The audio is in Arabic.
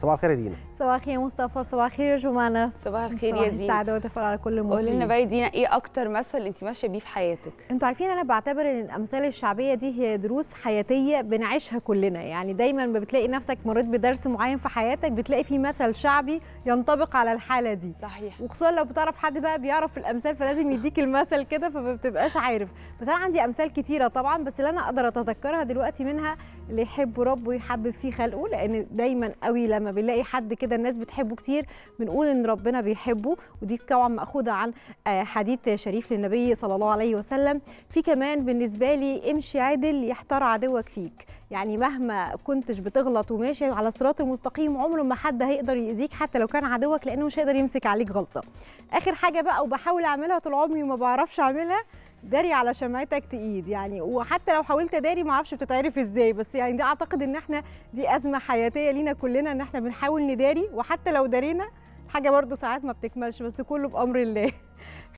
صباح الخير يا دينا. صباح الخير يا مصطفى صباح الخير يا جمانة. صباح الخير يا دينا. السعادة والتفاؤل على كل قولي لنا المصريين بقى يا دينا إيه أكتر مثل انت ماشية بيه في حياتك؟ أنتوا عارفين أنا بعتبر إن الأمثال الشعبية دي هي دروس حياتية بنعيشها كلنا. يعني دايما ما بتلاقي نفسك مريت بدرس معين في حياتك بتلاقي في مثل شعبي ينطبق على الحالة دي. صحيح. وخصوصا لو بتعرف حد بقى بيعرف الأمثال فلازم يديك المثل كده فما بتبقاش عارف. بس أنا عندي أمثال كتيرة طبعا بس اللي أنا أقدر أتذكرها دلوقتي منها اللي يحب ربه يحبب فيه خلقه لأن دايما قوي لما بنلاقي حد كده الناس بتحبه كتير بنقول إن ربنا بيحبه ودي طبعا مأخوذة عن آه، حديث شريف للنبي صلى الله عليه وسلم. في كمان بالنسبة لي امشي عدل يحتار عدوك فيك. يعني مهما كنتش بتغلط وماشي على الصراط المستقيم عمره ما حد هيقدر يأذيك حتى لو كان عدوك لأنه مش هيقدر يمسك عليك غلطة. آخر حاجة بقى وبحاول أعملها طول عمري وما بعرفش أعملها داري على شمعتك تقيد يعني وحتى لو حاولت اداري ما أعرفش بتتعرف إزاي بس يعني دي اعتقد ان إحنا دي ازمة حياتية لينا كلنا ان إحنا بنحاول نداري وحتى لو دارينا حاجة برضو ساعات ما بتكملش بس كله بأمر الله.